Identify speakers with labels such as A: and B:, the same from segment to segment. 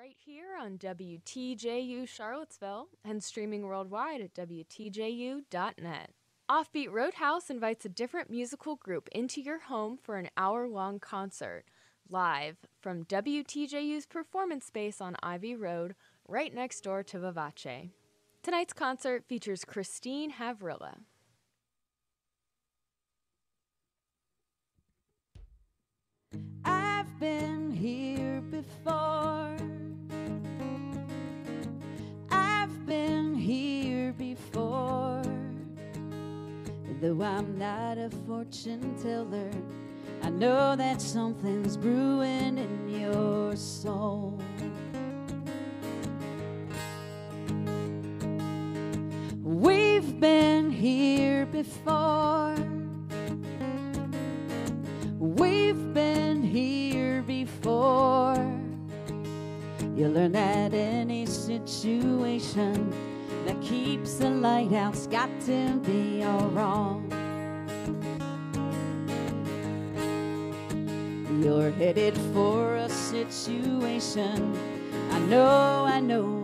A: right here on WTJU Charlottesville and streaming worldwide at WTJU.net. Offbeat Roadhouse invites a different musical group into your home for an hour long concert, live from WTJU's performance space on Ivy Road, right next door to Vivace. Tonight's concert features Christine Havrilla.
B: I've been here before. Been here before. Though I'm not a fortune teller, I know that something's brewing in your soul. We've been here before. You learn that any situation that keeps the light out's got to be all wrong. You're headed for a situation. I know, I know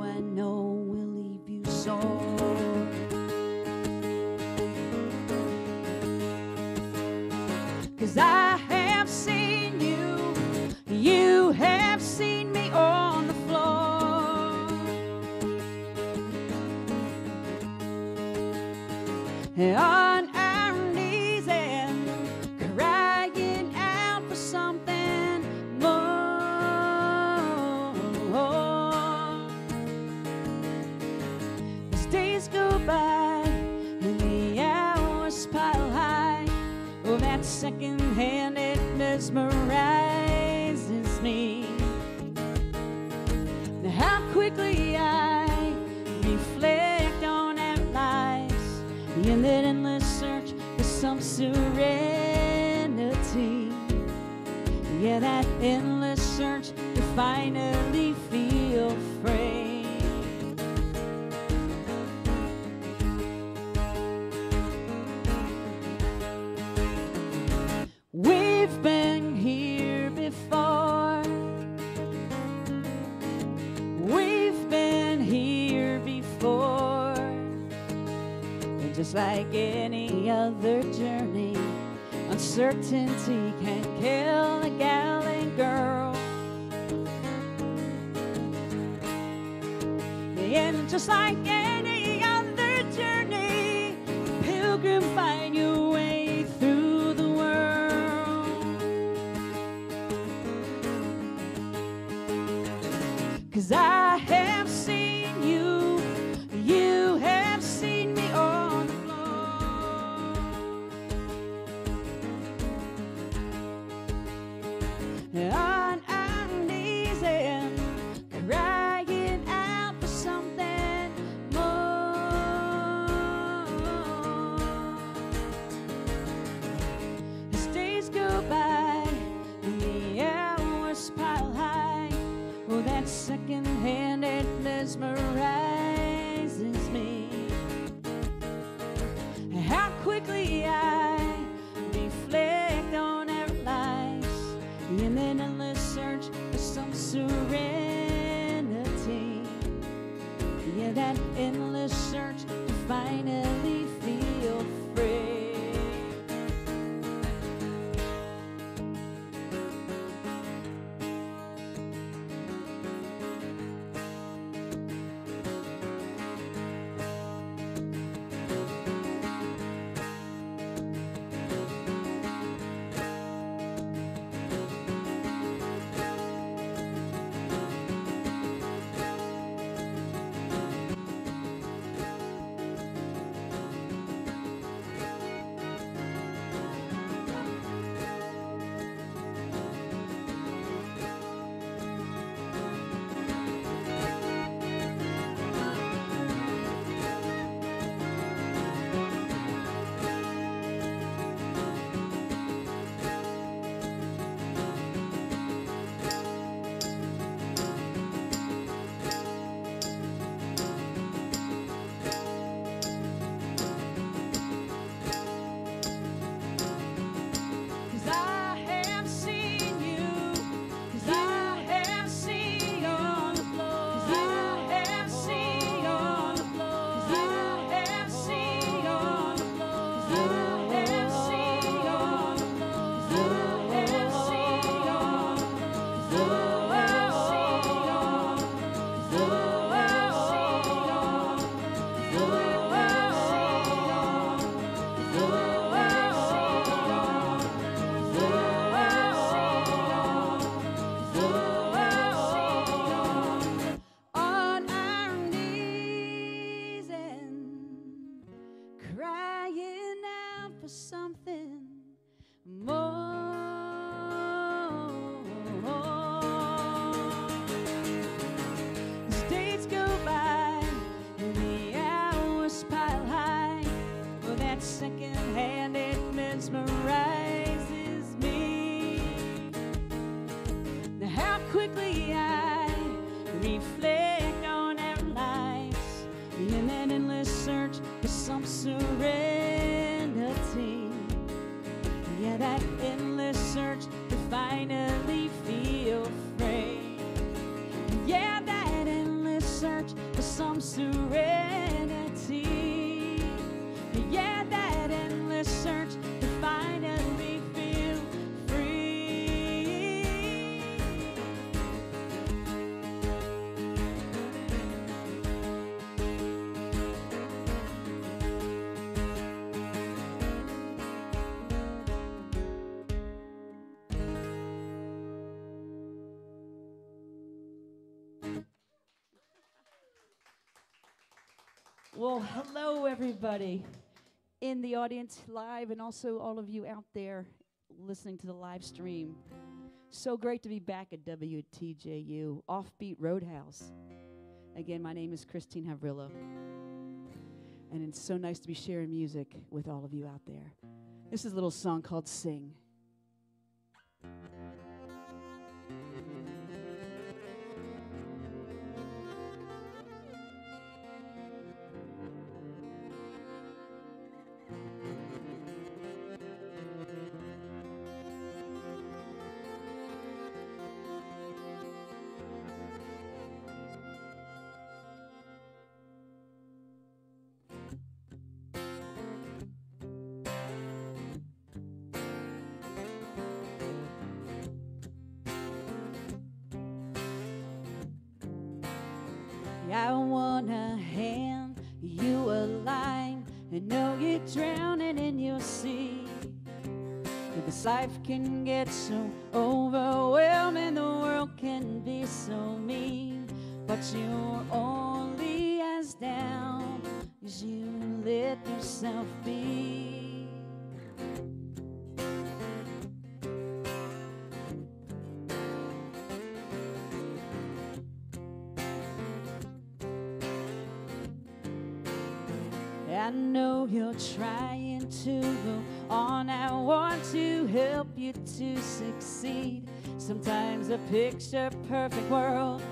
B: Well, hello, everybody in the audience live, and also all of you out there listening to the live stream. So great to be back at WTJU, Offbeat Roadhouse. Again, my name is Christine Havrilla, and it's so nice to be sharing music with all of you out there. This is a little song called Sing. I wanna hand you a line. I know you're drowning in your sea. This life can get so overwhelming, the world can be so mean. But you're only as down as you let yourself be. I know you're trying to go on. I want to help you to succeed. Sometimes a picture perfect world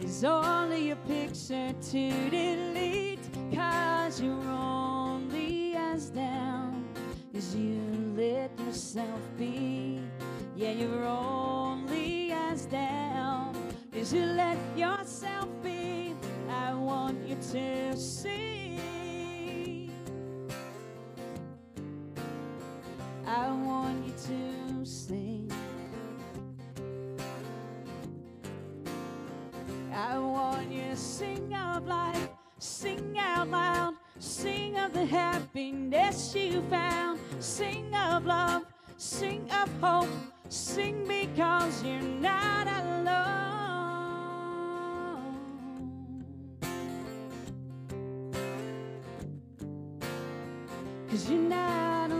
B: is only a picture to delete. Cause you're only as down as you let yourself be. Yeah, you're only as down as you let yourself be. I want you to see. I want you to sing. I want you to sing of life, sing out loud, sing of the happiness you found, sing of love, sing of hope, sing because you're not alone. Cause you're not alone.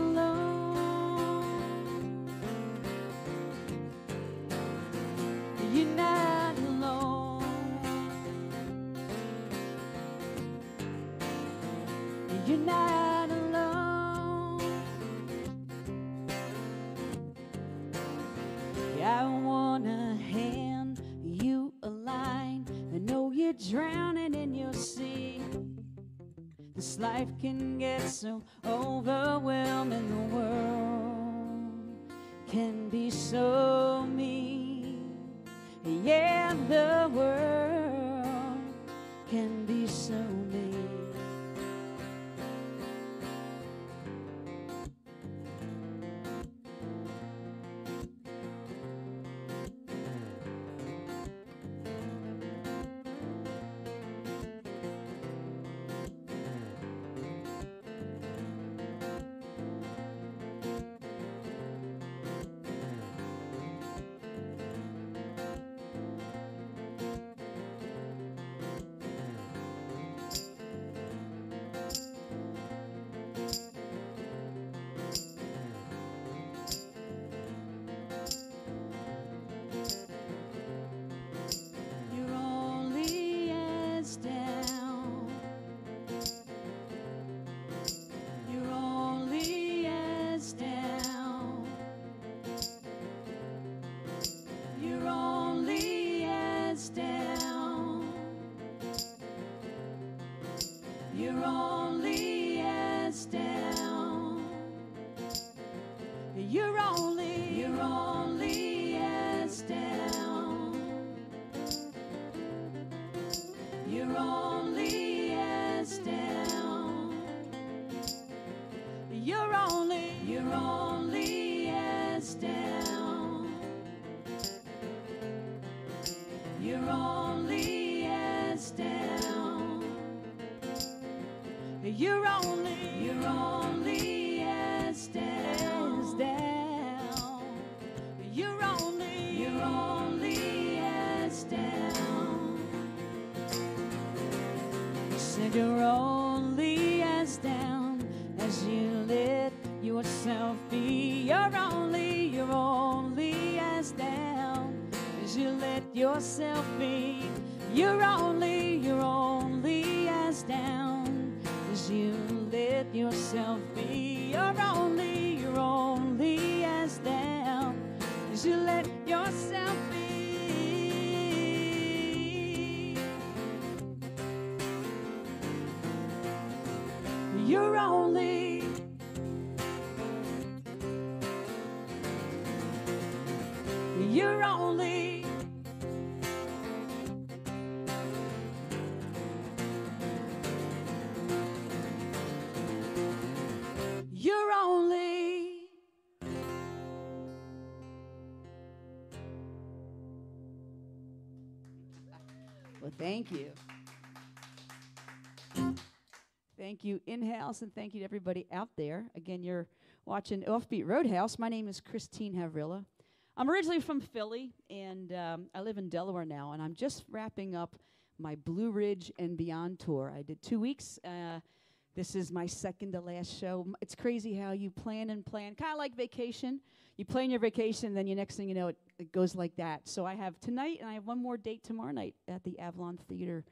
B: Life can get so You're only, you're only as down. As down. You're only, you're only as down. You Said you're only as down as you let yourself be. You're only, you're only as down as you let yourself be. You're only, you're only as down yourself be. You're only, you're only as down as you let thank you. Thank you, in house, and thank you to everybody out there. Again, you're watching Offbeat Roadhouse. My name is Christine Havrilla. I'm originally from Philly, and um, I live in Delaware now, and I'm just wrapping up my Blue Ridge and Beyond tour. I did two weeks. Uh, this is my second to last show. It's crazy how you plan and plan, kind of like vacation. You plan your vacation, then you next thing you know, it, it goes like that. So I have tonight, and I have one more date tomorrow night at the Avalon Theater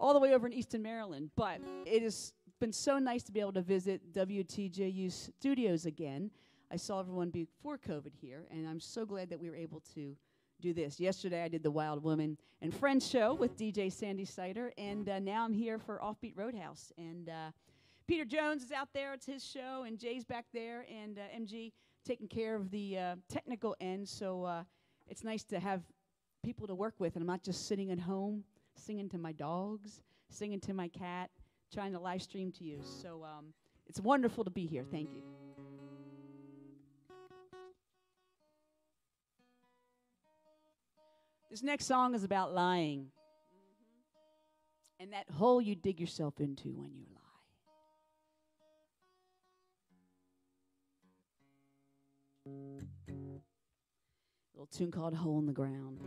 B: all the way over in Easton, Maryland. But it has been so nice to be able to visit WTJU studios again. I saw everyone before COVID here, and I'm so glad that we were able to do this. Yesterday, I did the Wild Woman and Friends show with DJ Sandy Sider, and uh, now I'm here for Offbeat Roadhouse. And uh, Peter Jones is out there; it's his show, and Jay's back there, and uh, MG taking care of the uh, technical end. So uh, it's nice to have people to work with, and I'm not just sitting at home singing to my dogs, singing to my cat, trying to live stream to you. So um, it's wonderful to be here. Thank you. This next song is about lying and that hole you dig yourself into when you lie little tune called Hole in the Ground.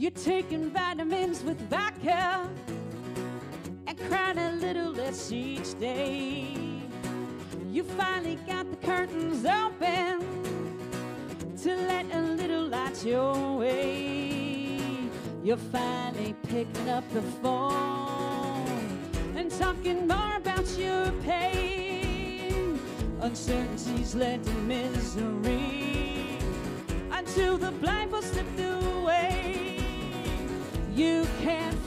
B: You're taking vitamins with vodka and crying a little less each day. You finally got the curtains open to let a little light your way. You're finally picking up the phone and talking more about your pain. Uncertainties led to misery until the blindfold slipped away. You can't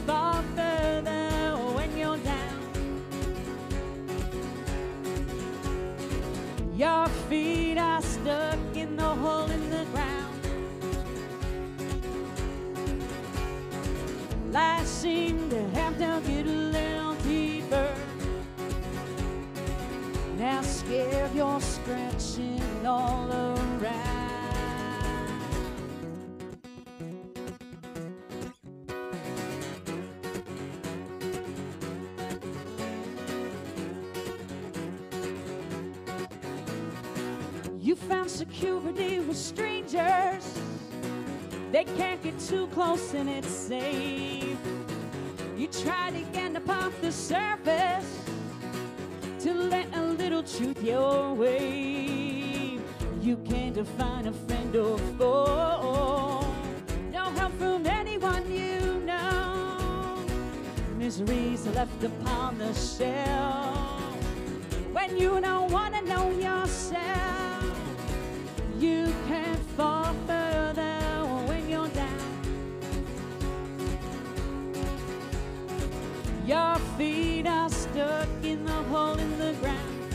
B: security with strangers. They can't get too close and it's safe. You again to pop the surface to let a little truth your way. You can't define a friend or foe. No help from anyone you know. Misery's left upon the shelf when you don't wanna know yourself. Your feet are stuck in the hole in the ground.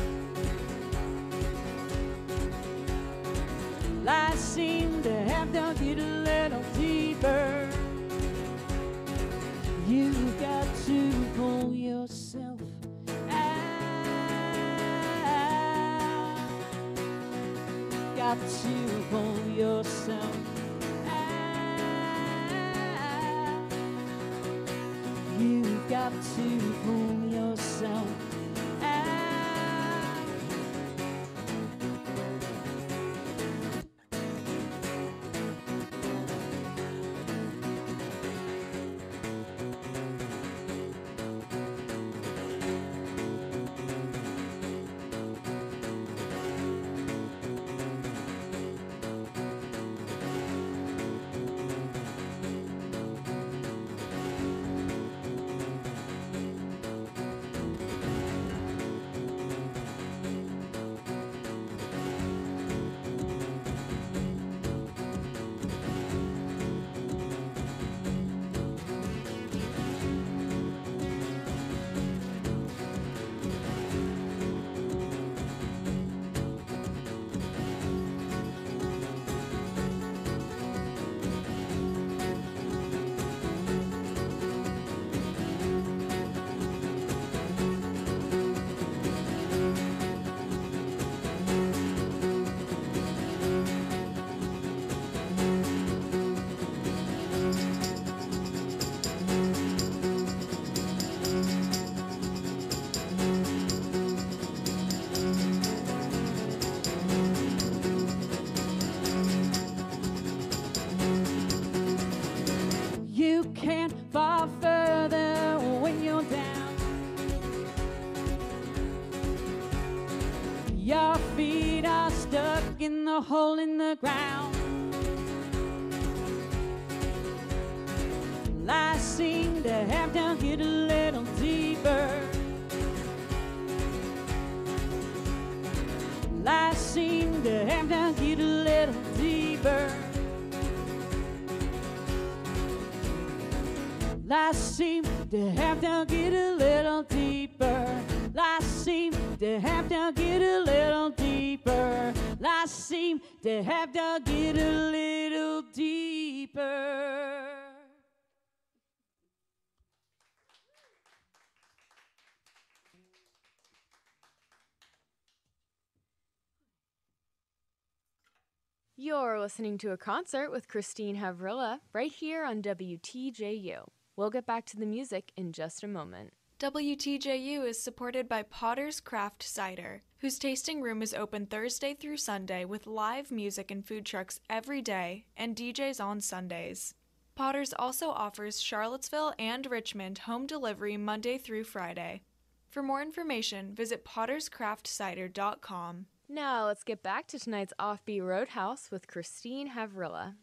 B: Life seemed to have to get a little deeper. You've got to pull yourself out. Got to pull yourself Got to pull yourself Life seemed to have to get a little deeper. Life seemed to have to get a little deeper. Life seemed to have to get a little deeper.
A: You're listening to a concert with Christine Havrilla right here on WTJU. We'll get back to the music in just a moment.
C: WTJU is supported by Potter's Craft Cider, whose tasting room is open Thursday through Sunday with live music and food trucks every day and DJs on Sundays. Potters also offers Charlottesville and Richmond home delivery Monday through Friday. For more information, visit potterscraftcider.com.
A: Now let's get back to tonight's Offbeat Roadhouse with Christine Havrilla.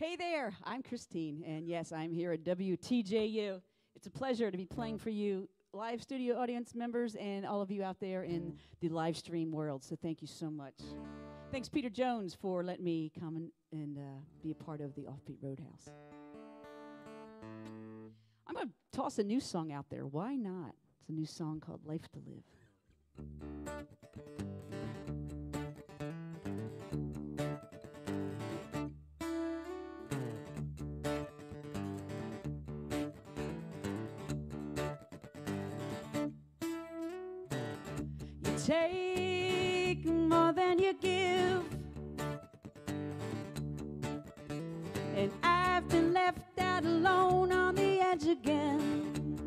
B: Hey there, I'm Christine, and yes, I'm here at WTJU. It's a pleasure to be playing for you, live studio audience members, and all of you out there in the live stream world. So thank you so much. Thanks, Peter Jones, for letting me come and, and uh, be a part of the Offbeat Roadhouse. I'm going to toss a new song out there. Why not? It's a new song called Life to Live. Take more than you give. And I've been left out alone on the edge again.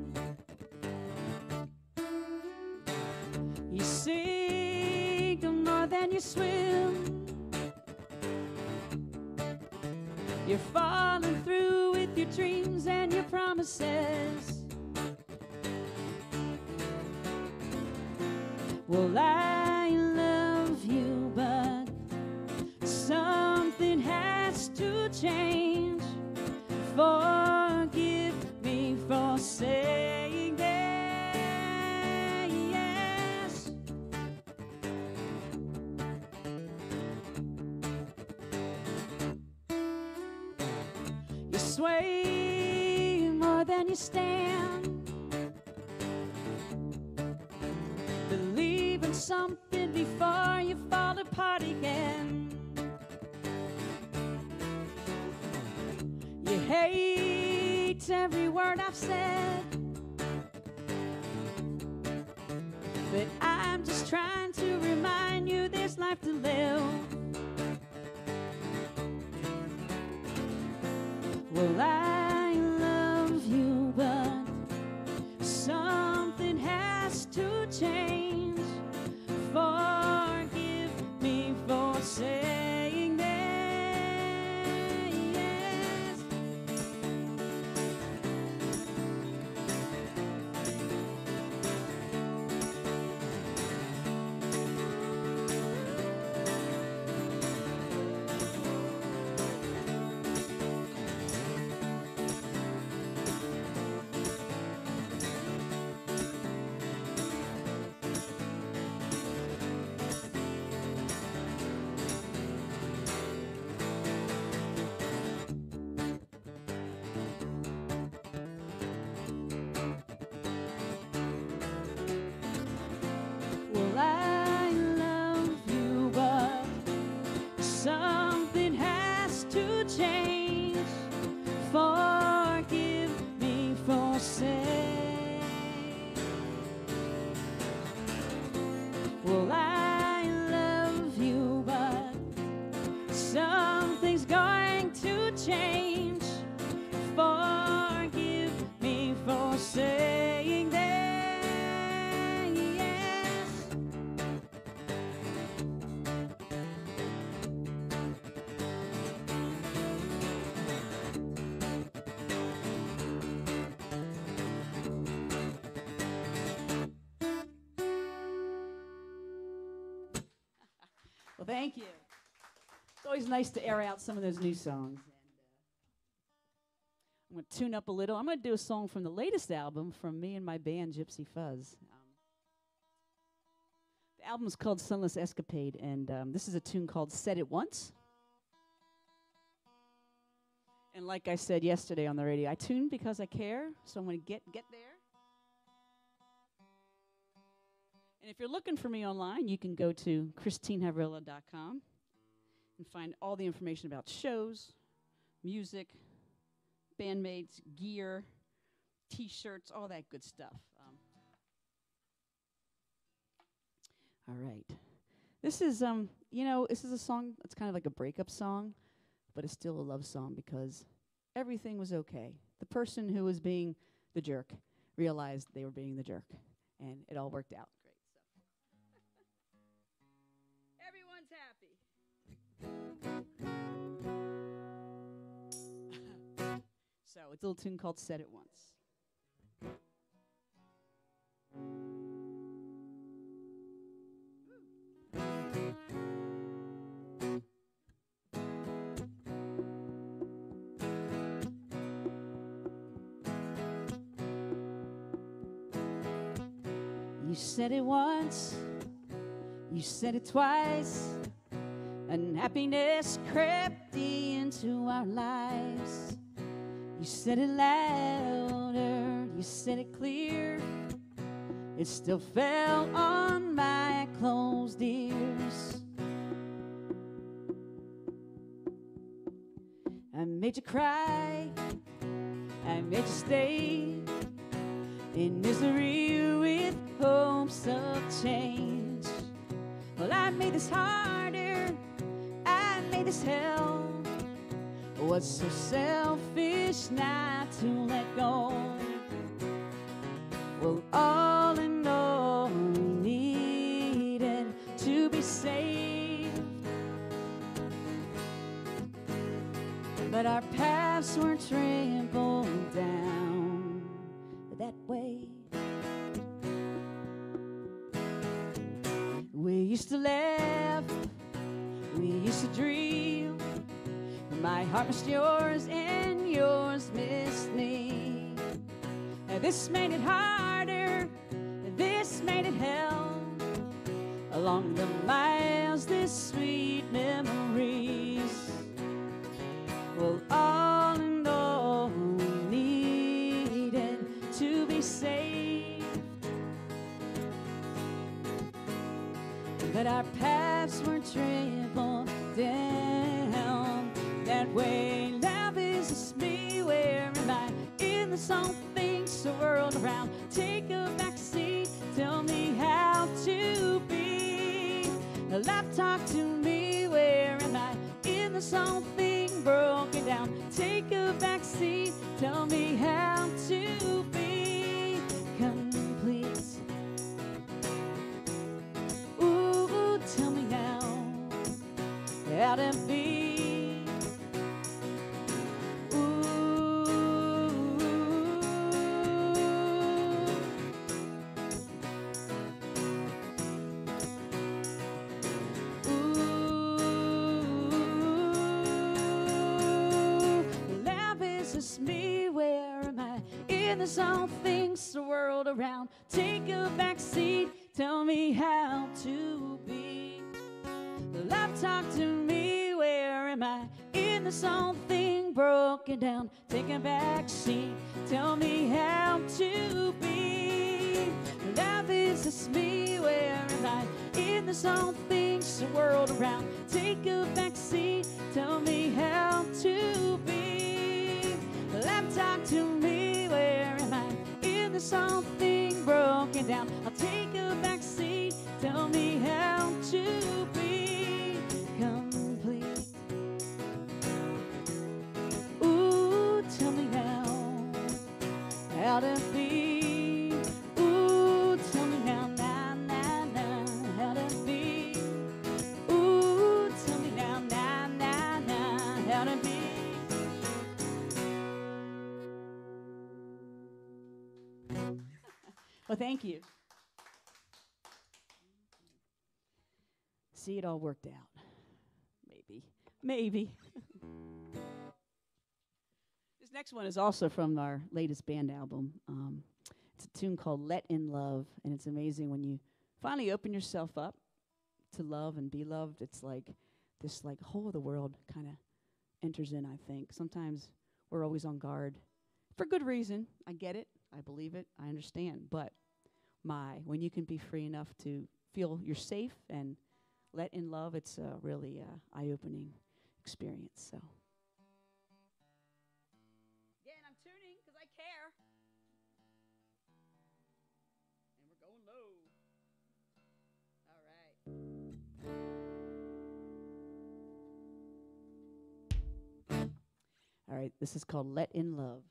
B: You sink more than you swim. You're falling through with your dreams and your promises. Well, I every word I've said. But I'm just trying to remind you there's life to live. Well, I thank you. It's always nice to air out some of those new songs. Uh, I'm going to tune up a little. I'm going to do a song from the latest album from me and my band, Gypsy Fuzz. Um, the album's called Sunless Escapade, and um, this is a tune called Said It Once. And like I said yesterday on the radio, I tune because I care, so I'm going to get get there. And if you're looking for me online, you can go to christinehavrilla.com and find all the information about shows, music, bandmates, gear, t-shirts, all that good stuff. Um, all right. This is um, you know, this is a song it's kind of like a breakup song, but it's still a love song because everything was okay. The person who was being the jerk realized they were being the jerk and it all worked out so it's a little tune called Said It Once. You said it once, you said it twice and happiness crept into our lives. You said it louder, you said it clear. It still fell on my closed ears. I made you cry, I made you stay in misery with hopes of change. Well, I made this harder, I made this hell. Was so selfish not to let go. Well, all Yours and yours missed me. This made it harder, This all things the world around. Take a back seat. Tell me how to be. Love, talk to me. Where am I? In this all thing broken down. Take a back seat. Tell me how to be. Love is just me. Where am I? In this all things the world around. Take a back seat. Tell me how to be. Love, talk to me. Where am I? In this all thing broken down. I'll take a back seat. Tell me how to be complete. Ooh, tell me now how to Well, thank you. See, it all worked out. Maybe. Maybe. this next one is also from our latest band album. Um, it's a tune called Let in Love, and it's amazing when you finally open yourself up to love and be loved. It's like this like whole of the world kind of enters in, I think. Sometimes we're always on guard for good reason. I get it. I believe it. I understand. But my, when you can be free enough to feel you're safe and let in love, it's a really uh, eye-opening experience. So. Again, I'm tuning because I care. And we're going low. All right. All right, this is called Let in Love.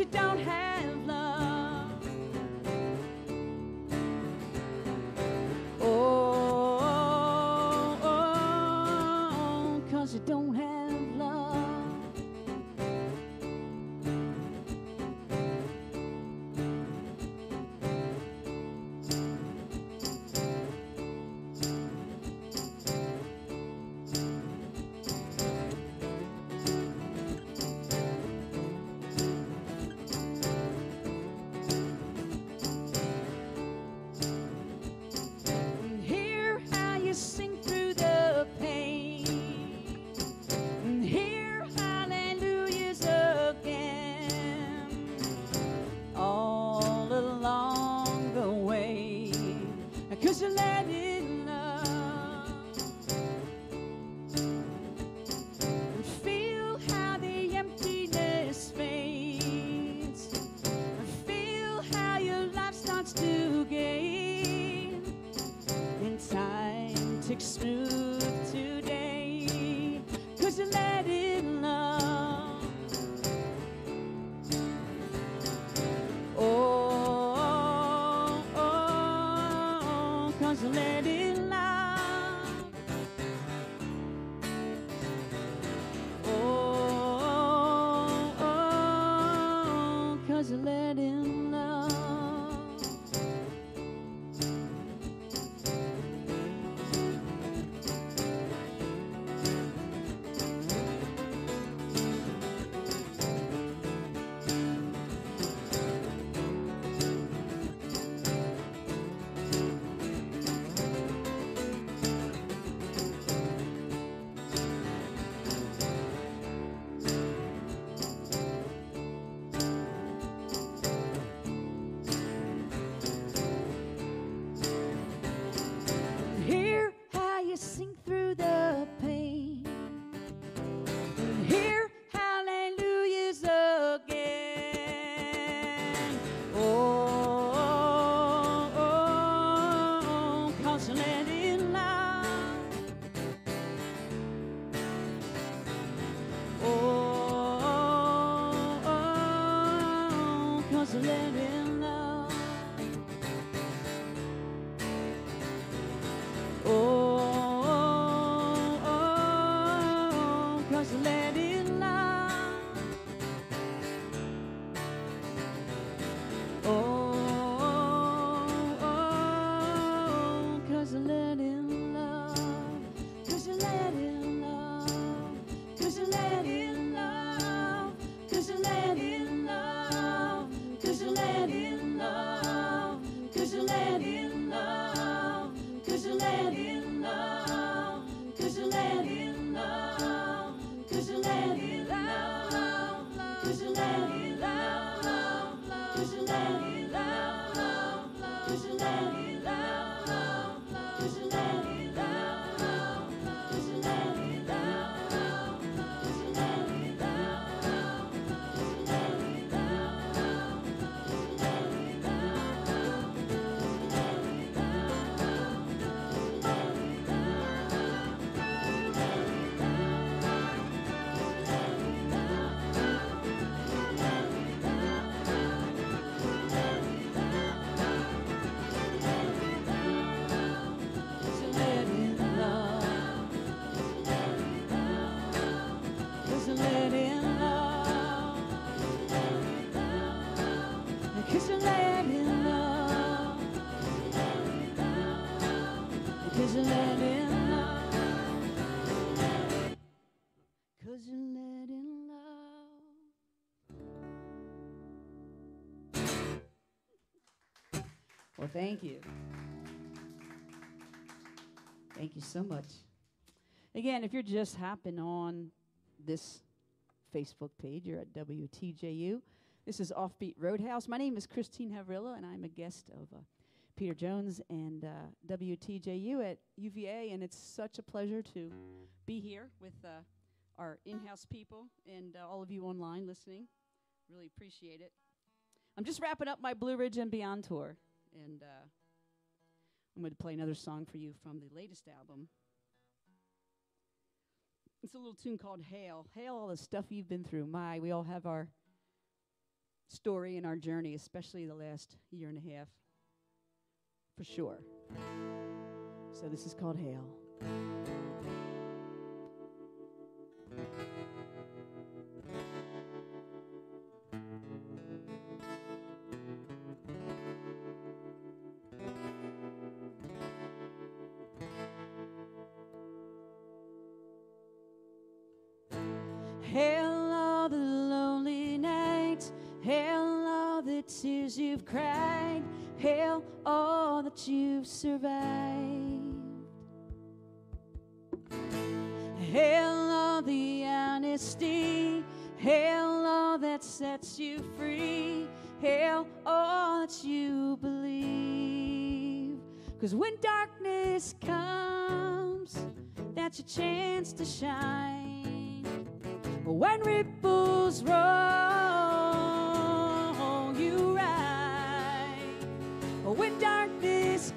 B: you don't have Thank you. Thank you so much. Again, if you're just hopping on this Facebook page, you're at WTJU. This is Offbeat Roadhouse. My name is Christine Havrilla, and I'm a guest of uh, Peter Jones and uh, WTJU at UVA, and it's such a pleasure to be here with uh, our in-house people and uh, all of you online listening. Really appreciate it. I'm just wrapping up my Blue Ridge and Beyond tour and uh, I'm going to play another song for you from the latest album. It's a little tune called Hail. Hail all the stuff you've been through. My, we all have our story and our journey, especially the last year and a half, for sure. So this is called Hail. Hail you've survived. Hail all the honesty, hail all that sets you free, hail all oh, that you believe. Cause when darkness comes, that's your chance to shine. When ripples roll, you ride. When darkness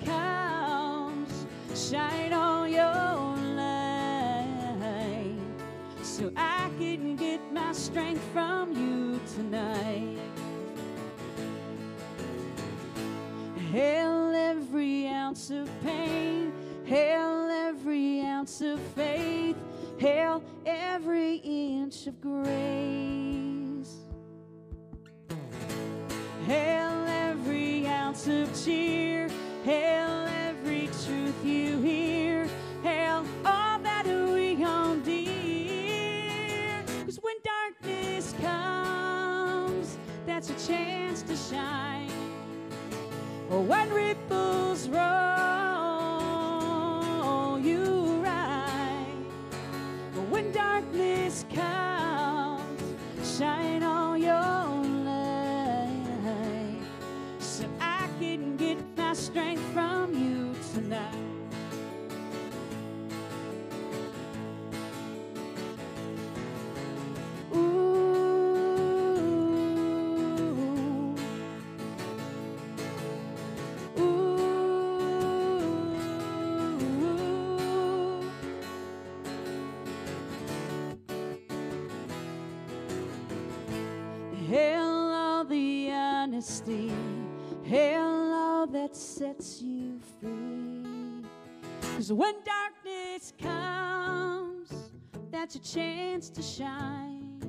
B: comes, shine on your light. So I can get my strength from you tonight. Hail every ounce of pain, hail every ounce of faith, hail every inch of grace. Hail every ounce of cheer, hail every truth you hear, hail all that we hold dear. Cause when darkness comes, that's a chance to shine. Or When ripples roll, you ride. When darkness comes, strength from you tonight. Hail all the honesty, hail that sets you free. Cause when darkness comes, that's your chance to shine.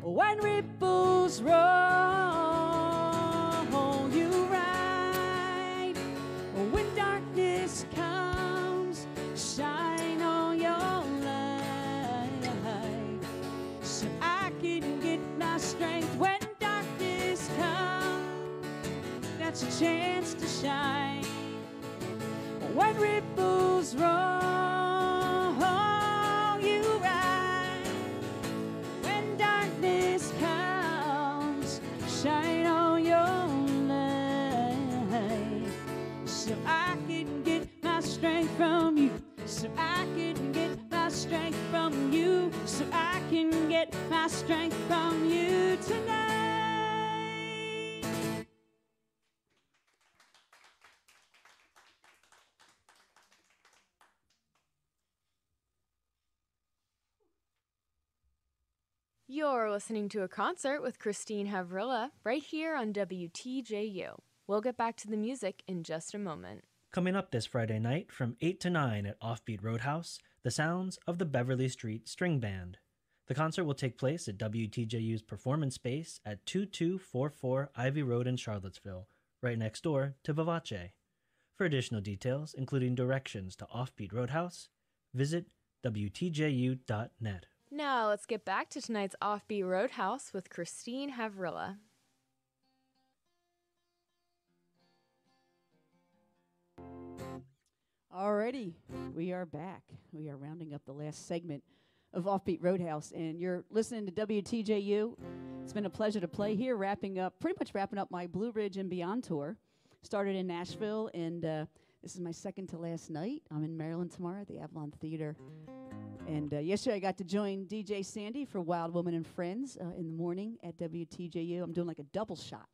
B: When ripples roll, you ride. When darkness comes, shine on your light. So I can get my strength when darkness comes. That's a chance shine. When ripples
A: listening to a concert with Christine Havrilla right here on WTJU. We'll get back to the music in just a moment.
D: Coming up this Friday night from 8 to 9 at Offbeat Roadhouse, the sounds of the Beverly Street String Band. The concert will take place at WTJU's performance space at 2244 Ivy Road in Charlottesville, right next door to Vivace. For additional details, including directions to Offbeat Roadhouse, visit WTJU.net.
A: Now let's get back to tonight's Offbeat Roadhouse with Christine Havrilla.
B: Alrighty, we are back. We are rounding up the last segment of Offbeat Roadhouse, and you're listening to WTJU. It's been a pleasure to play here, wrapping up, pretty much wrapping up my Blue Ridge and Beyond tour. Started in Nashville, and uh, this is my second to last night. I'm in Maryland tomorrow at the Avalon Theater. And uh, yesterday I got to join DJ Sandy for Wild Woman and Friends uh, in the morning at WTJU. I'm doing like a double shot.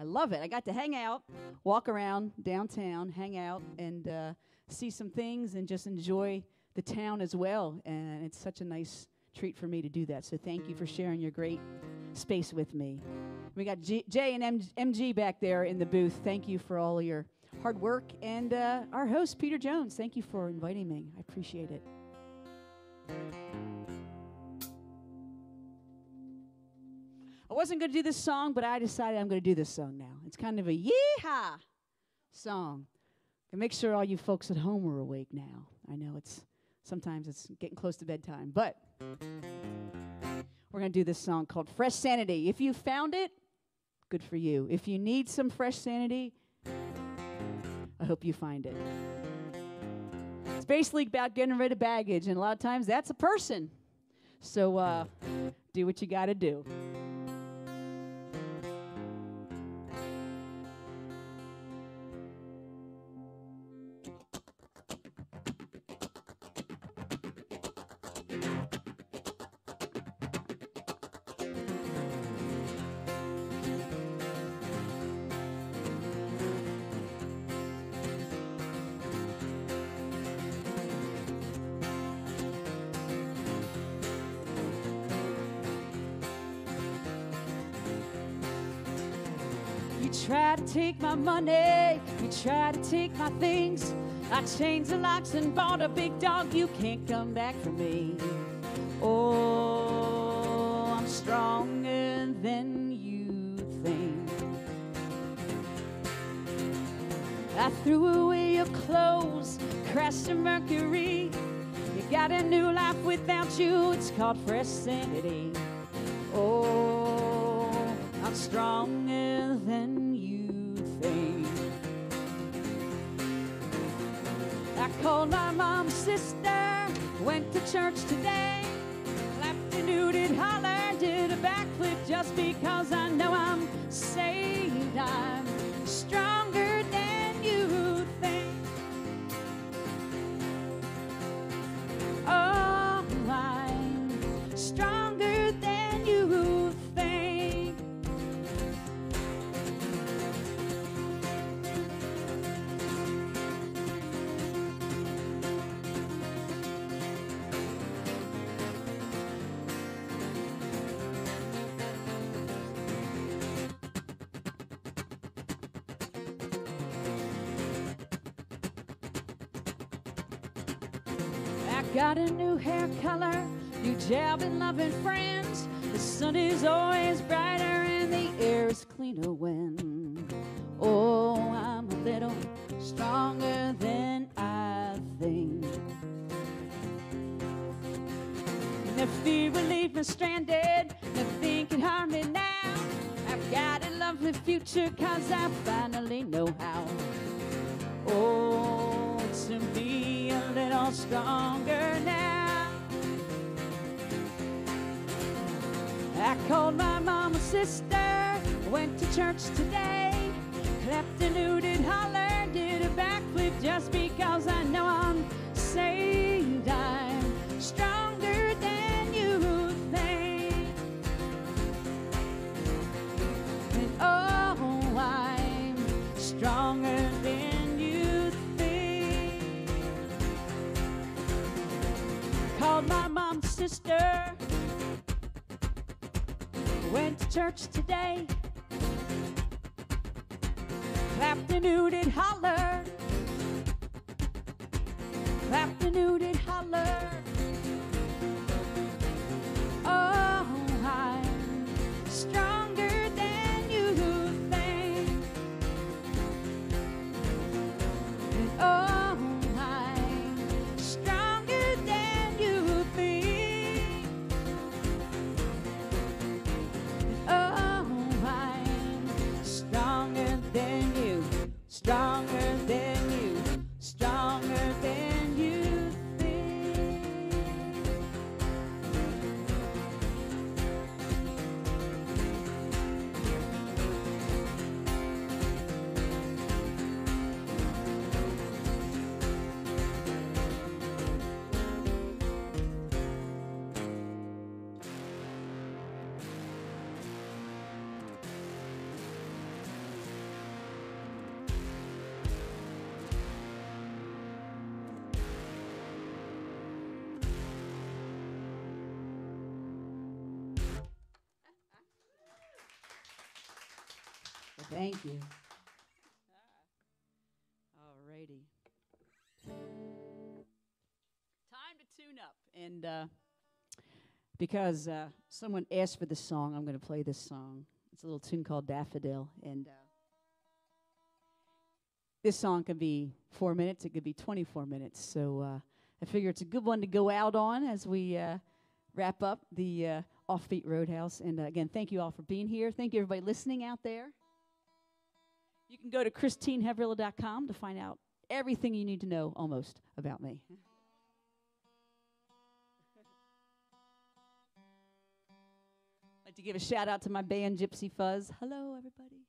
B: I love it. I got to hang out, walk around downtown, hang out, and uh, see some things and just enjoy the town as well. And it's such a nice treat for me to do that. So thank you for sharing your great space with me. We got Jay and M- MG back there in the booth. Thank you for all your hard work. And uh, our host, Peter Jones, thank you for inviting me. I appreciate it. Wasn't going to do this song, but I decided I'm going to do this song now. It's kind of a yeehaw song. And make sure all you folks at home are awake now. I know it's sometimes it's getting close to bedtime, but we're going to do this song called Fresh Sanity. If you found it, good for you. If you need some fresh sanity, I hope you find it. It's basically about getting rid of baggage, and a lot of times that's a person. So uh, do what you got to do. My money, you try to take my things. I changed the locks and bought a big dog, you can't come back from me. Oh, I'm stronger than you think. I threw away your clothes, crashed a Mercury. You got a new life without you, it's called fresh sanity. Oh, I'm stronger sister, went to church today, clapped and hooted, hollered, did a backflip just because I know I'm saved. I'm got a new hair color, new job and loving friends. The sun is always brighter and the air is cleaner when. Oh, I'm a little stronger than I think. No fear will leave me stranded, nothing can harm me now. I've got a lovely future cause I finally know how. Oh, to be a little stronger called my mom and sister, went to church today, church today. Thank you. Alrighty. Time to tune up. And uh, because uh, someone asked for this song, I'm going to play this song. It's a little tune called Daffodil. And uh, this song could be four minutes, it could be 24 minutes. So uh, I figure it's a good one to go out on as we uh, wrap up the uh, Offbeat Roadhouse. And again, thank you all for being here. Thank you, everybody listening out there. You can go to ChristineHavrilla.com to find out everything you need to know almost about me. I'd like to give a shout out to my band Gypsy Fuzz. Hello, everybody.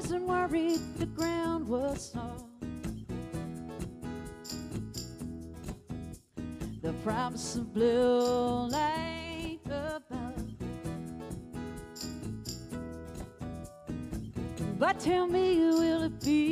B: Wasn't worried the ground was soft. The promise of blue light above. But tell me, will it be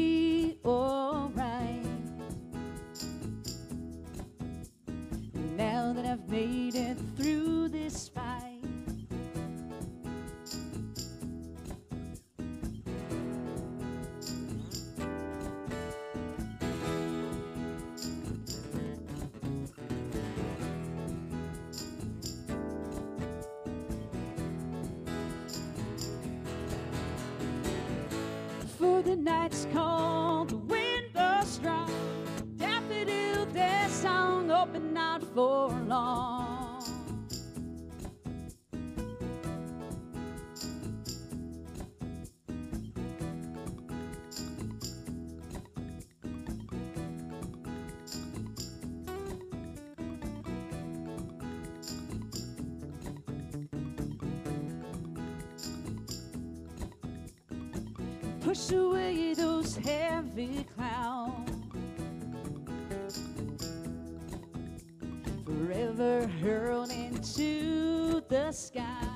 B: Push away those heavy clouds. Forever hurled into the sky.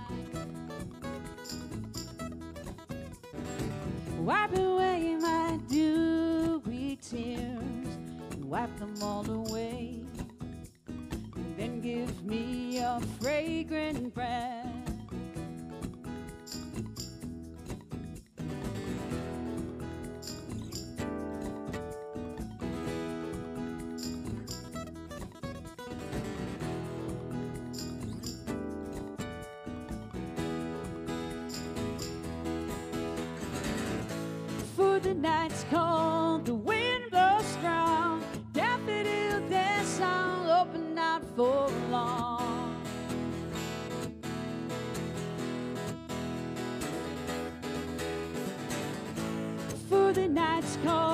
B: The night's cold, the wind blows strong. Daffodil, their song, open not for long. For the night's cold,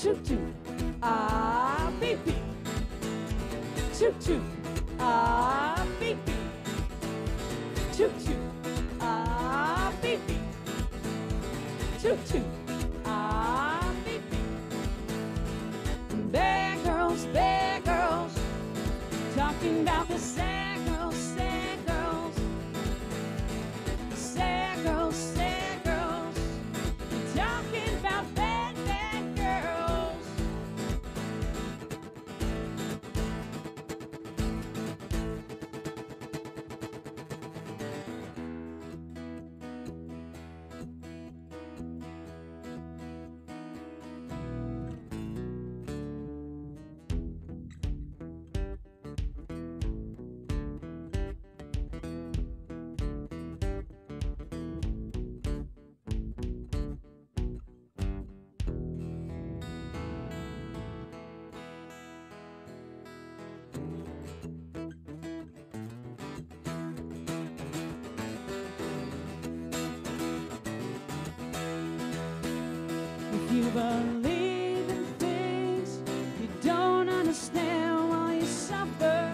B: Choo choo. Ah, beep beep. Choo choo. believe in things you don't understand while you suffer.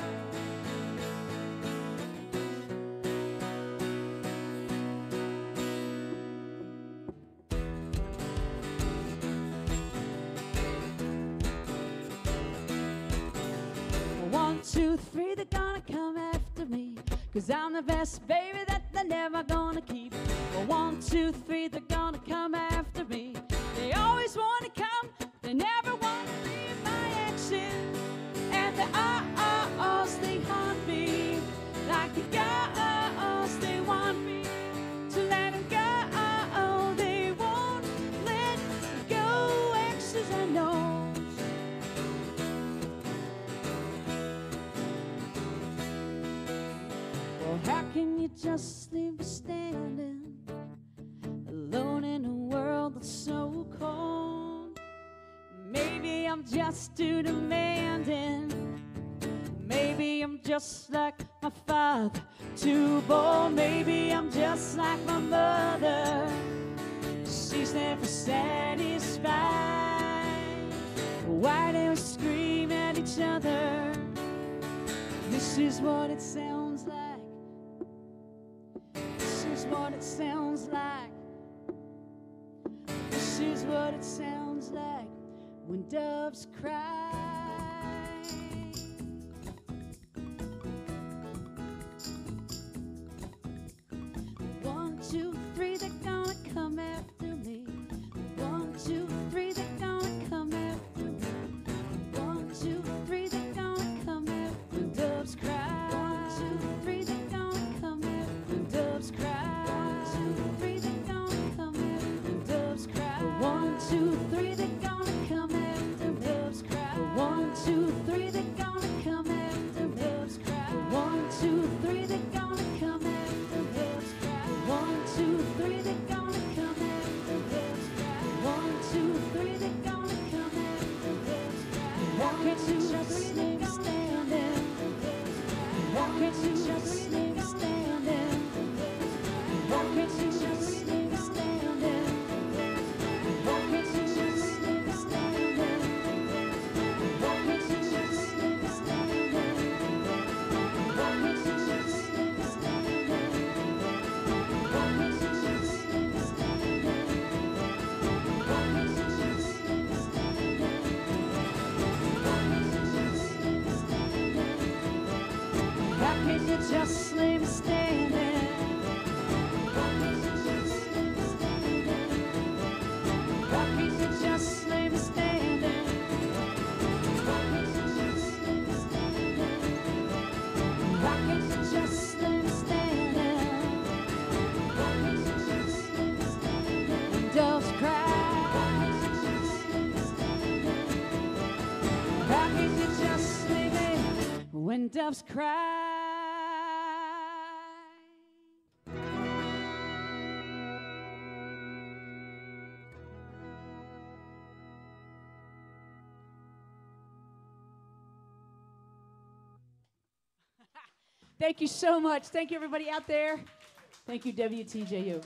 B: One, two, three, they're gonna come after me. Cause I'm the best baby that they're never gonna keep. One, two, three, just too demanding. Maybe I'm just like my father, too bold. Maybe I'm just like my mother. She's never satisfied. Why do we scream at each other? This is what it sounds like. This is what it sounds like. This is what it sounds like when doves cry. and doves cry. Thank you so much. Thank you, everybody out there. Thank you, WTJU.